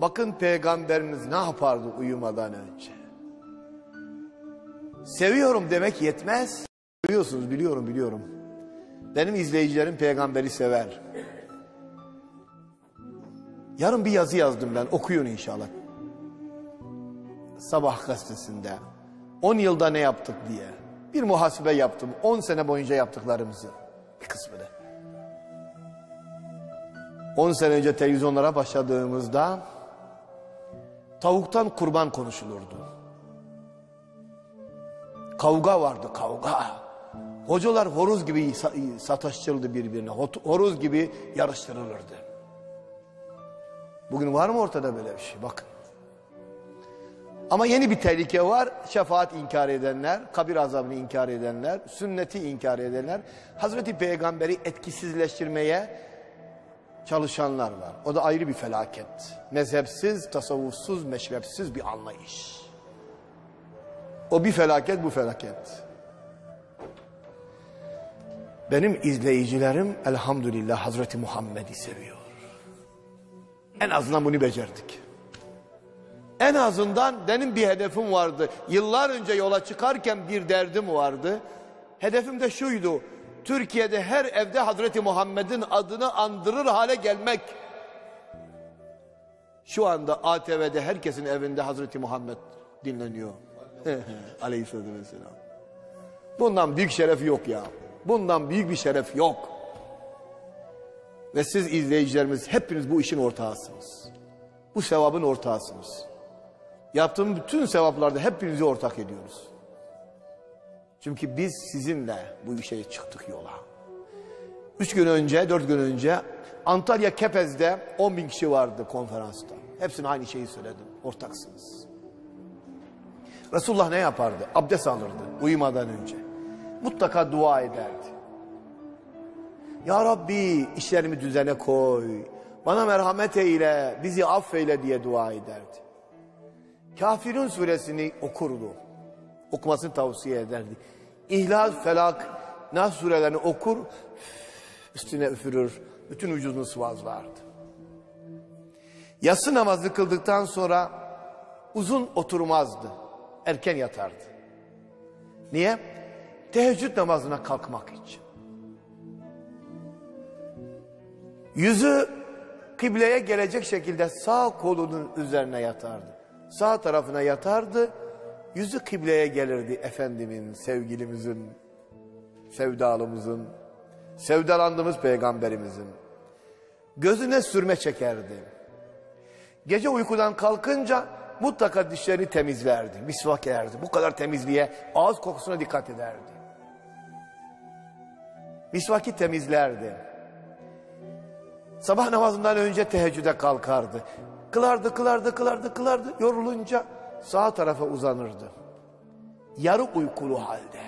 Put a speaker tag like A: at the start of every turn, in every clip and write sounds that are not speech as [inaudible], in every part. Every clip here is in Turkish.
A: Bakın peygamberimiz ne yapardı uyumadan önce. Seviyorum demek yetmez. Biliyorsunuz biliyorum biliyorum. Benim izleyicilerim peygamberi sever. Yarın bir yazı yazdım ben okuyun inşallah. Sabah gazetesinde. 10 yılda ne yaptık diye. Bir muhasebe yaptım. 10 sene boyunca yaptıklarımızı. Bir kısmını. 10 sene önce televizyonlara başladığımızda tavuktan kurban konuşulurdu. Kavga vardı kavga. Hocalar horoz gibi sa- sataştırıldı birbirine. Horoz gibi yarıştırılırdı. Bugün var mı ortada böyle bir şey? Bakın. Ama yeni bir tehlike var. Şefaat inkar edenler, kabir azabını inkar edenler, sünneti inkar edenler, Hazreti Peygamber'i etkisizleştirmeye çalışanlar var. O da ayrı bir felaket. Mezhepsiz, tasavvufsuz, meşrepsiz bir anlayış. O bir felaket, bu felaket. Benim izleyicilerim elhamdülillah Hazreti Muhammed'i seviyor. En azından bunu becerdik. En azından benim bir hedefim vardı. Yıllar önce yola çıkarken bir derdim vardı. Hedefim de şuydu. Türkiye'de her evde Hazreti Muhammed'in adını andırır hale gelmek. Şu anda ATV'de herkesin evinde Hazreti Muhammed dinleniyor. [laughs] Aleyhisselatü Vesselam. Bundan büyük şeref yok ya. Bundan büyük bir şeref yok. Ve siz izleyicilerimiz hepiniz bu işin ortağısınız. Bu sevabın ortağısınız. Yaptığım bütün sevaplarda hepinizi ortak ediyoruz. Çünkü biz sizinle bu işe çıktık yola. Üç gün önce, dört gün önce Antalya Kepez'de 10 bin kişi vardı konferansta. Hepsine aynı şeyi söyledim. Ortaksınız. Resulullah ne yapardı? Abdest alırdı uyumadan önce. Mutlaka dua ederdi. Ya Rabbi işlerimi düzene koy. Bana merhamet eyle, bizi affeyle diye dua ederdi. Kafirun suresini okurdu. Okumasını tavsiye ederdi. İhlas, Felak, Nas surelerini okur, üstüne üfürür, bütün vücudunu sıvazlardı. Yatsı namazı kıldıktan sonra uzun oturmazdı, erken yatardı. Niye? Teheccüd namazına kalkmak için. Yüzü kıbleye gelecek şekilde sağ kolunun üzerine yatardı. Sağ tarafına yatardı, yüzü kıbleye gelirdi Efendimin, sevgilimizin, sevdalımızın, sevdalandığımız peygamberimizin. Gözüne sürme çekerdi. Gece uykudan kalkınca mutlaka dişlerini temizlerdi, misvak ederdi. Bu kadar temizliğe, ağız kokusuna dikkat ederdi. Misvaki temizlerdi. Sabah namazından önce teheccüde kalkardı. Kılardı, kılardı, kılardı, kılardı. Yorulunca sağ tarafa uzanırdı. Yarı uykulu halde.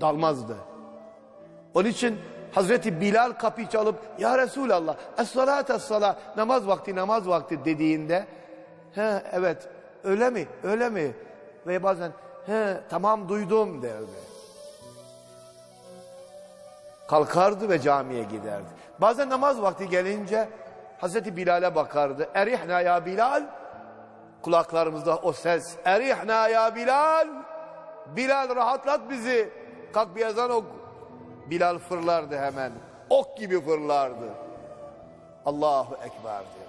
A: Dalmazdı. Onun için Hazreti Bilal kapıyı çalıp Ya Resulallah es-salat es-salat namaz vakti namaz vakti dediğinde he evet öyle mi öyle mi ve bazen he tamam duydum derdi. Kalkardı ve camiye giderdi. Bazen namaz vakti gelince Hazreti Bilal'e bakardı. Erihna ya Bilal. Kulaklarımızda o ses. Erihna ya Bilal. Bilal rahatlat bizi. Kalk bir ezan oku. Bilal fırlardı hemen. Ok gibi fırlardı. Allahu Ekber.